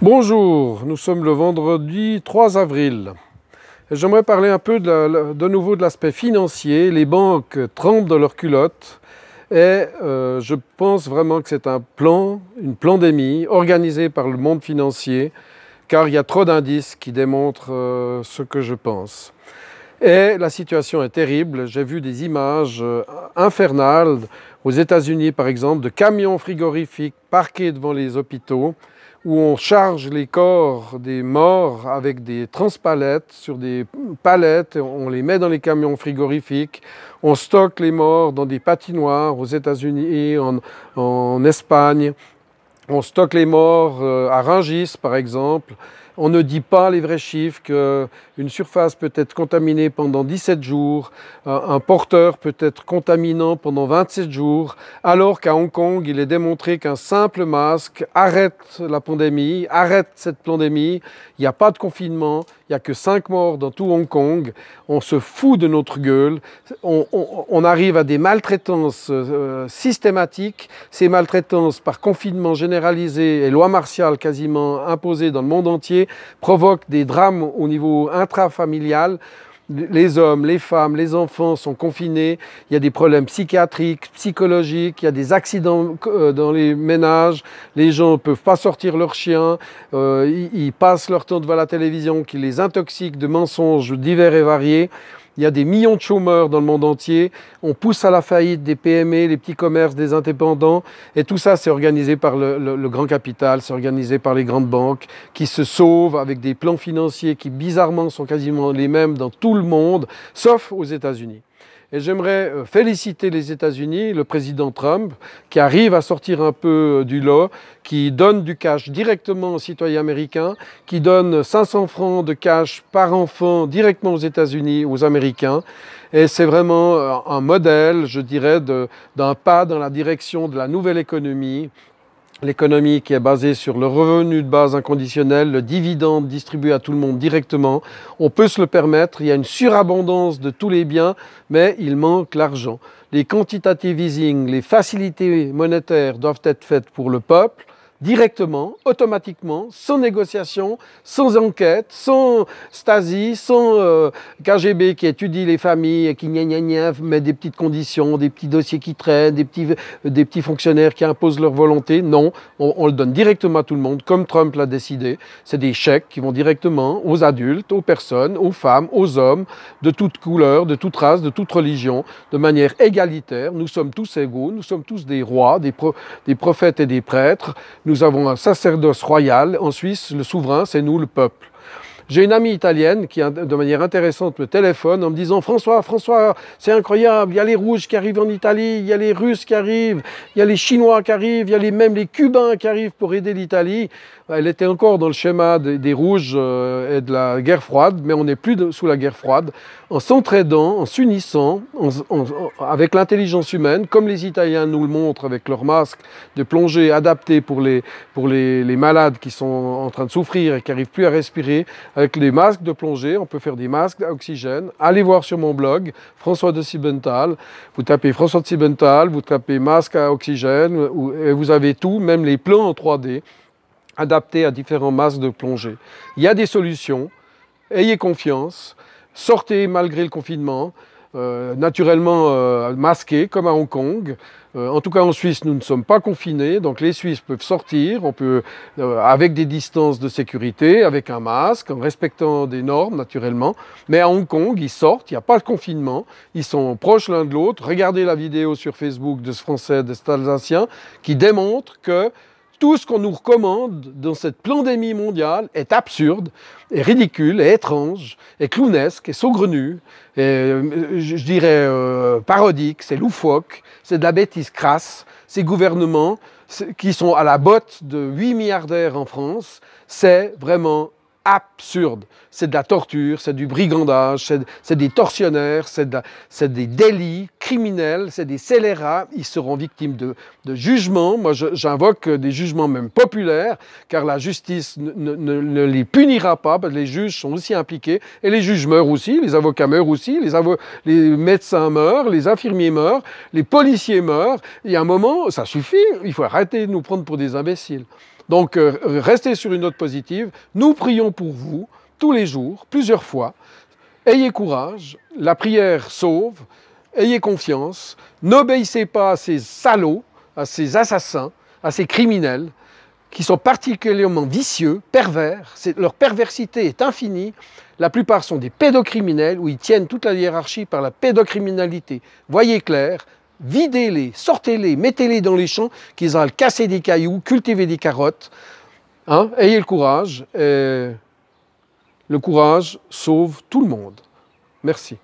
Bonjour, nous sommes le vendredi 3 avril. J'aimerais parler un peu de, nouveau de l'aspect financier. Les banques tremblent dans leurs culottes et euh, je pense vraiment que c'est un plan, une pandémie organisée par le monde financier car il y a trop d'indices qui démontrent euh, ce que je pense. Et la situation est terrible. J'ai vu des images euh, infernales aux États-Unis, par exemple, de camions frigorifiques parqués devant les hôpitaux où on charge les corps des morts avec des transpalettes sur des palettes, on les met dans les camions frigorifiques, on stocke les morts dans des patinoires aux États-Unis, en, en Espagne, on stocke les morts euh, à Rungis par exemple, on ne dit pas les vrais chiffres, qu'une surface peut être contaminée pendant 17 jours, un porteur peut être contaminant pendant 27 jours, alors qu'à Hong Kong, il est démontré qu'un simple masque arrête la pandémie, arrête cette pandémie, il n'y a pas de confinement, il n'y a que 5 morts dans tout Hong Kong, on se fout de notre gueule, on, arrive à des maltraitances euh, systématiques, ces maltraitances par confinement généralisé et loi martiale quasiment imposée dans le monde entier, provoque des drames au niveau intrafamilial. Les hommes, les femmes, les enfants sont confinés, il y a des problèmes psychiatriques, psychologiques, il y a des accidents euh, dans les ménages, les gens ne peuvent pas sortir leurs chiens, euh, ils, passent leur temps devant la télévision qui les intoxique de mensonges divers et variés. Il y a des millions de chômeurs dans le monde entier. On pousse à la faillite des PME, les petits commerces, des indépendants. Et tout ça, c'est organisé par le, grand capital, c'est organisé par les grandes banques qui se sauvent avec des plans financiers qui, bizarrement, sont quasiment les mêmes dans tout le monde, sauf aux États-Unis. Et j'aimerais euh, féliciter les États-Unis, le président Trump, qui arrive à sortir un peu euh, du lot, qui donne du cash directement aux citoyens américains, qui donne 500 francs de cash par enfant directement aux États-Unis, aux Américains. Et c'est vraiment euh, un modèle, je dirais, d'un pas dans la direction de la nouvelle économie l'économie qui est basée sur le revenu de base inconditionnel, le dividende distribué à tout le monde directement. On peut se le permettre, il y a une surabondance de tous les biens, mais il manque l'argent. Les quantitative easing, les facilités monétaires doivent être faites pour le peuple, directement, automatiquement, sans négociation, sans enquête, sans Stasi, sans euh, KGB qui étudie les familles et qui gna gna gna, met des petites conditions, des petits dossiers qui traînent, des petits, fonctionnaires qui imposent leur volonté. Non, on, le donne directement à tout le monde, comme Trump l'a décidé. C'est des chèques qui vont directement aux adultes, aux personnes, aux femmes, aux hommes, de toute couleur, de toute race, de toute religion, de manière égalitaire. Nous sommes tous égaux, nous sommes tous des rois, des prophètes et des prêtres. Nous avons un sacerdoce royal. En Suisse, le souverain, c'est nous, le peuple. J'ai une amie italienne qui, de manière intéressante, me téléphone en me disant François, François, c'est incroyable, il y a les rouges qui arrivent en Italie, il y a les Russes qui arrivent, il y a les Chinois qui arrivent, il y a les, même les Cubains qui arrivent pour aider l'Italie elle était encore dans le schéma des, rouges euh, et de la guerre froide, mais on n'est plus sous la guerre froide. En s'entraidant, en s'unissant, avec l'intelligence humaine, comme les Italiens nous le montrent avec leurs masques de plongée adaptés pour les, pour les, malades qui sont en train de souffrir et qui n'arrivent plus à respirer, avec les masques de plongée, on peut faire des masques à oxygène. Allez voir sur mon blog, François de Sibenthal. Vous tapez François de Sibenthal, vous tapez masque à oxygène, et vous avez tout, même les plans en 3D adapté à différents masques de plongée. Il y a des solutions, ayez confiance, sortez malgré le confinement, euh, naturellement euh, masqués comme à Hong Kong. Euh, en tout cas en Suisse, nous ne sommes pas confinés, donc les Suisses peuvent sortir, on peut avec des distances de sécurité, avec un masque, en respectant des normes naturellement. Mais à Hong Kong, ils sortent, il n'y a pas de confinement, ils sont proches l'un de l'autre. Regardez la vidéo sur Facebook de ce Français, de cet Alsacien, qui démontre que tout ce qu'on nous recommande dans cette pandémie mondiale est absurde, est ridicule, est étrange, est clownesque, est saugrenu, euh, je, dirais euh, parodique, c'est loufoque, c'est de la bêtise crasse. Ces gouvernements qui sont à la botte de 8 milliardaires en France, c'est vraiment absurde. C'est de la torture, c'est du brigandage, c'est des tortionnaires, c'est des délits criminels, c'est des scélérats. Ils seront victimes de, jugements. Moi, j'invoque des jugements même populaires, car la justice ne, les punira pas, parce que les juges sont aussi impliqués, et les juges meurent aussi, les avocats meurent aussi, les médecins meurent, les infirmiers meurent, les policiers meurent. Il y a un moment, ça suffit, il faut arrêter de nous prendre pour des imbéciles. Donc euh, restez sur une note positive. Nous prions pour vous tous les jours, plusieurs fois. Ayez courage, la prière sauve, ayez confiance, n'obéissez pas à ces salauds, à ces assassins, à ces criminels qui sont particulièrement vicieux, pervers, leur perversité est infinie, la plupart sont des pédocriminels où ils tiennent toute la hiérarchie par la pédocriminalité. Voyez clair, videz-les, sortez-les, mettez-les dans les champs, qu'ils aillent casser des cailloux, cultiver des carottes. Hein, ayez le courage. Le courage sauve tout le monde. Merci.